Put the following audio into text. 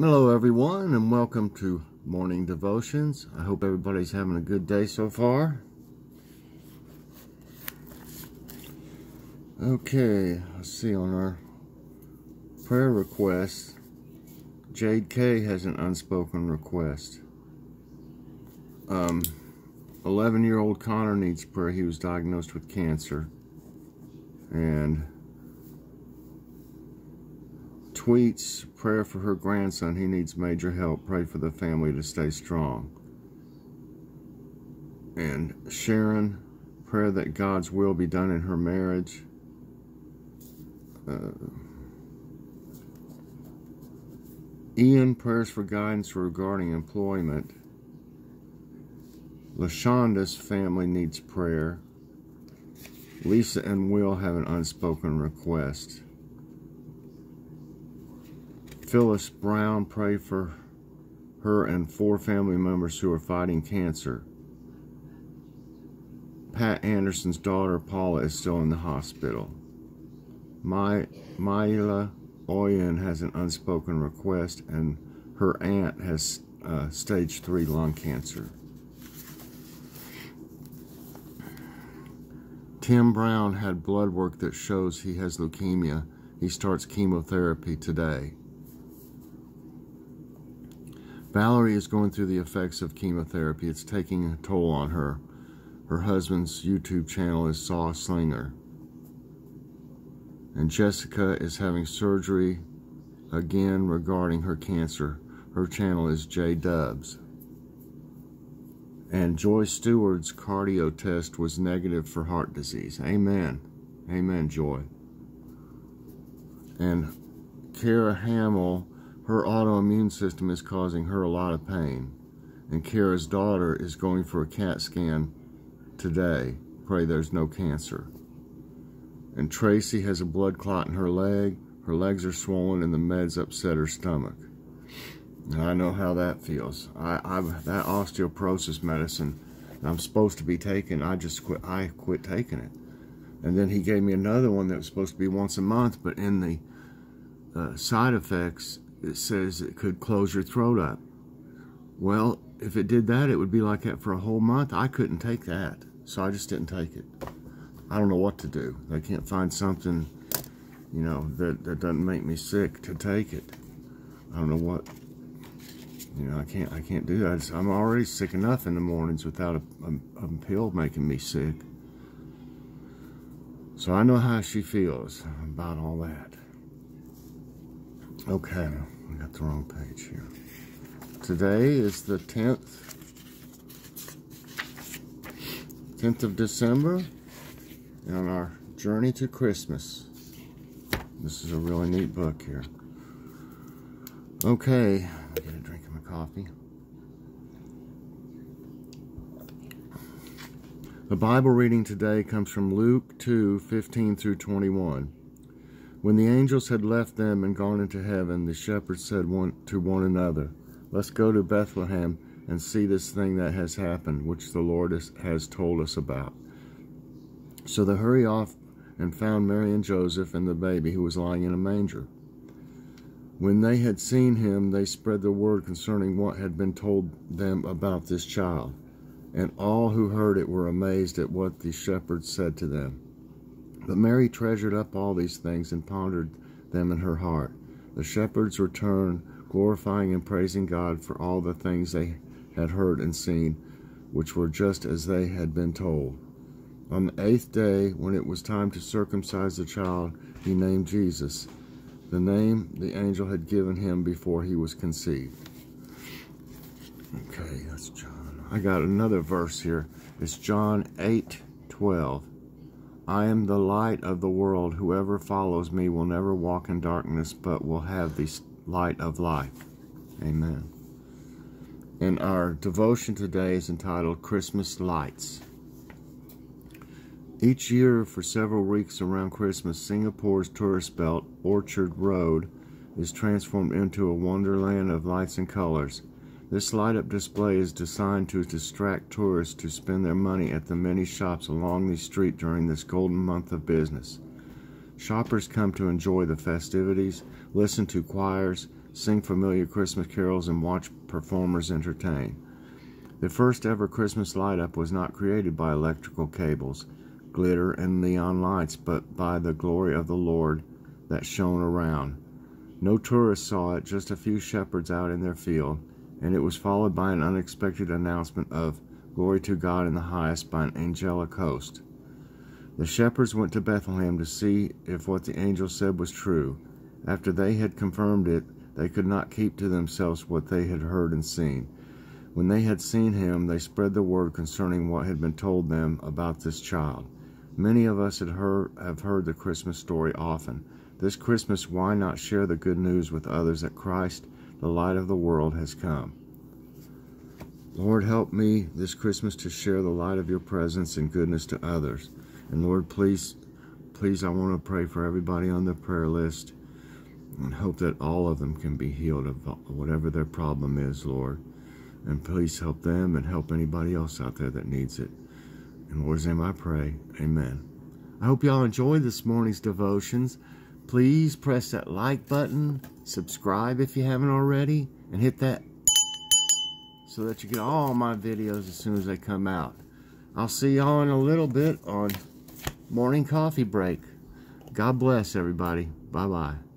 Hello, everyone, and welcome to Morning Devotions. I hope everybody's having a good day so far. Okay, let's see on our prayer request. Jade K has an unspoken request. Um, 11 year old Connor needs prayer. He was diagnosed with cancer. And tweets prayer for her grandson. He needs major help. Pray for the family to stay strong. And Sharon, prayer that God's will be done in her marriage. Uh, Ian, prayers for guidance regarding employment. LaShonda's family needs prayer. Lisa and Will have an unspoken request. Phyllis Brown, pray for her and four family members who are fighting cancer. Pat Anderson's daughter, Paula, is still in the hospital. My, Myla Oyen has an unspoken request, and her aunt has uh, stage 3 lung cancer. Tim Brown had blood work that shows he has leukemia. He starts chemotherapy today. Valerie is going through the effects of chemotherapy. It's taking a toll on her. Her husband's YouTube channel is Saw Slinger. And Jessica is having surgery again regarding her cancer. Her channel is J Dubs. And Joy Stewart's cardio test was negative for heart disease. Amen. Amen, Joy. And Kara Hamill her autoimmune system is causing her a lot of pain. And Kara's daughter is going for a CAT scan today. Pray there's no cancer. And Tracy has a blood clot in her leg. Her legs are swollen and the meds upset her stomach. And I know how that feels. I, I that osteoporosis medicine I'm supposed to be taking, I just quit. I quit taking it. And then he gave me another one that was supposed to be once a month, but in the uh, side effects, it says it could close your throat up. Well, if it did that, it would be like that for a whole month. I couldn't take that, so I just didn't take it. I don't know what to do. I can't find something, you know, that, that doesn't make me sick to take it. I don't know what, you know, I can't, I can't do that. I'm already sick enough in the mornings without a, a, a pill making me sick. So I know how she feels about all that. Okay, I got the wrong page here. Today is the 10th, 10th of December, on our journey to Christmas. This is a really neat book here. Okay, I get a drink of my coffee. The Bible reading today comes from Luke 2, 15 through 21. When the angels had left them and gone into heaven, the shepherds said one to one another, Let's go to Bethlehem and see this thing that has happened, which the Lord has told us about. So they hurried off and found Mary and Joseph and the baby who was lying in a manger. When they had seen him, they spread the word concerning what had been told them about this child. And all who heard it were amazed at what the shepherds said to them. But Mary treasured up all these things and pondered them in her heart. The shepherds returned, glorifying and praising God for all the things they had heard and seen, which were just as they had been told. On the eighth day, when it was time to circumcise the child, he named Jesus, the name the angel had given him before he was conceived. Okay, that's John. I got another verse here. It's John 8 12. I am the light of the world. Whoever follows me will never walk in darkness, but will have the light of life. Amen. And our devotion today is entitled Christmas Lights. Each year, for several weeks around Christmas, Singapore's tourist belt, Orchard Road, is transformed into a wonderland of lights and colors. This light-up display is designed to distract tourists to spend their money at the many shops along the street during this golden month of business. Shoppers come to enjoy the festivities, listen to choirs, sing familiar Christmas carols, and watch performers entertain. The first ever Christmas light up was not created by electrical cables, glitter, and neon lights, but by the glory of the Lord that shone around. No tourists saw it, just a few shepherds out in their field, and it was followed by an unexpected announcement of Glory to God in the highest by an angelic host. The shepherds went to Bethlehem to see if what the angel said was true. After they had confirmed it, they could not keep to themselves what they had heard and seen. When they had seen him, they spread the word concerning what had been told them about this child. Many of us had heard, have heard the Christmas story often. This Christmas, why not share the good news with others that Christ, the light of the world, has come? Lord, help me this Christmas to share the light of your presence and goodness to others. And Lord, please, please, I want to pray for everybody on the prayer list and hope that all of them can be healed of whatever their problem is, Lord. And please help them and help anybody else out there that needs it. In Lord's name I pray. Amen. I hope y'all enjoyed this morning's devotions. Please press that like button, subscribe if you haven't already, and hit that so that you get all my videos as soon as they come out. I'll see y'all in a little bit on morning coffee break. God bless everybody. Bye-bye.